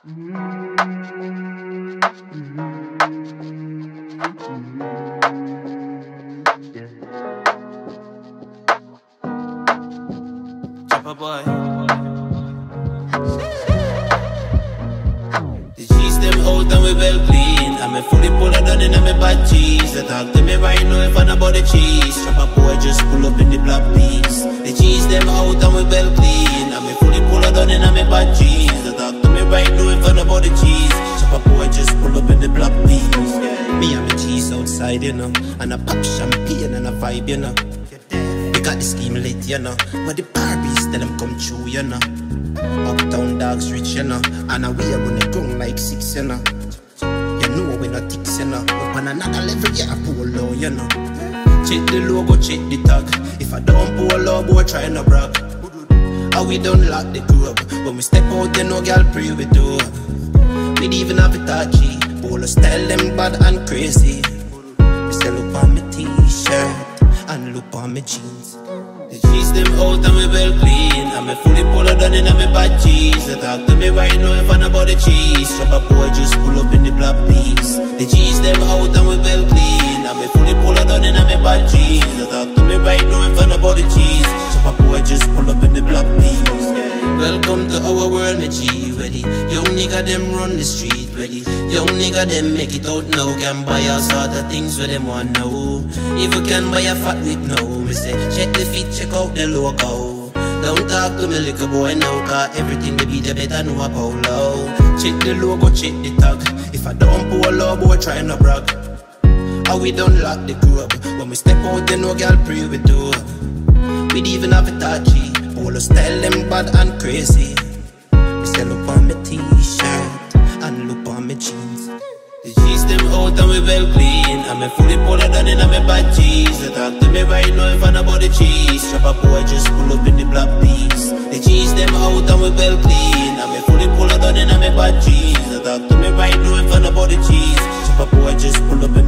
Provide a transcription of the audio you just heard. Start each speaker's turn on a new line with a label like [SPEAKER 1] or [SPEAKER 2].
[SPEAKER 1] Trappaboy. The G's them out and we well clean. I'm a fully pull done in my bad cheese. They talk to me right now if I know about the cheese. Chopper boy just pull up in the black piece. The G's them out and we well clean. I'm a fully pull done in my bad cheese. Right now if I know about the cheese. Trappaboy just pull up in the black piece. Me and my cheese outside, you know. And I pop champagne and a vibe, you know. We got the scheme lit, you know. But the Barbies, tell them come true, you know. Uptown dogs rich, you know. And we are running ground like six, you know. You know we not ticks, you know. Up on another level, yeah, pull low, you know. Check the logo, check the tag. If I don't pull low, boy, try no brag. How we don't lock the club. When we step out, you know, girl, pray we do. We even have it touchy. Polo style them bad and crazy. Me still look on my t-shirt and look on my jeans. The jeans them out and we well clean. And me fully polo done in my bad cheese. They talk to me right now if I know about the cheese. Shop a boy just pull up in the black piece. The jeans them out and we well clean. I'm a fully polo done in my bad cheese. They talk to me right now if I know about the cheese. Ready? Young nigga, them run the street, ready. Young nigga, them make it out now. Can buy all of things where them want know If you can buy a fat whip now Me say, check the feet, check out the logo Don't talk to me like a boy now Cause everything they be the better know a polo Check the logo, check the tag. If I don't pull low, boy, try no brag. How we don't lock the club When we step out, then no girl pray we do We'd even have a touchy. Polo style them bad and crazy. My t-shirt and look on my jeans. The jeans them out and we well clean. I'm a fully polo done in my bad cheese. They talk to me right now if I know about the cheese. Trappaboy just pull up in the black piece. The jeans them out and we well clean. I'm a fully polo done in my bad cheese. They talk to me right now if I know about the cheese. Trappaboy just pull up